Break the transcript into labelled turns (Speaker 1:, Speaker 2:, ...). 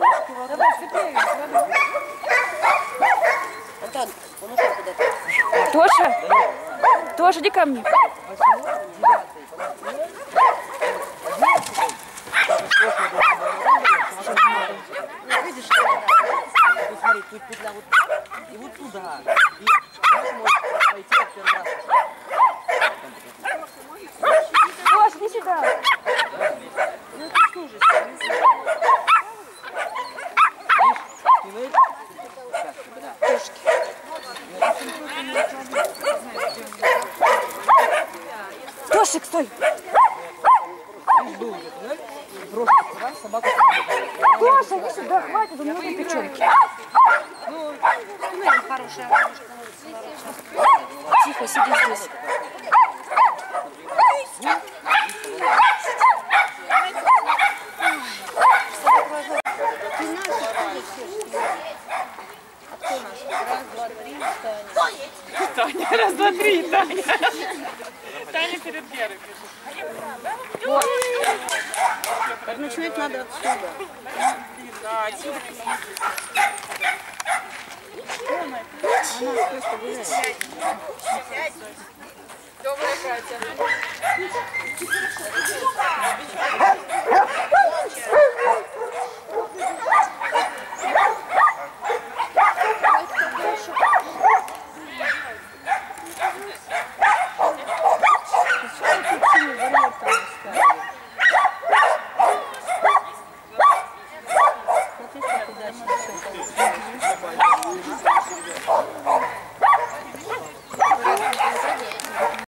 Speaker 1: Цепляй его, давай.
Speaker 2: Антон, он ушел куда-то.
Speaker 3: Тоша? Тоша, иди ко мне.
Speaker 2: Видишь, смотри, тут петля вот и вот туда. И человек может пойти как первый раз.
Speaker 3: Тоша, иди сюда.
Speaker 2: Ну это что же? Видишь?
Speaker 3: Тошик, стой.
Speaker 2: Видишь, был уже туннель, и просто раз собака
Speaker 3: Тоша, иди сюда, хватит, у там печенки.
Speaker 1: Ну, хорошая.
Speaker 3: Тихо, сиди здесь.
Speaker 1: Раз, два, три, Таня.
Speaker 3: Таня, раз, два, три, Таня. Таня перед Верой
Speaker 2: Так начинать надо отсюда.
Speaker 3: Да, отсюда
Speaker 2: Она просто гуляет.
Speaker 3: Добрая Катя.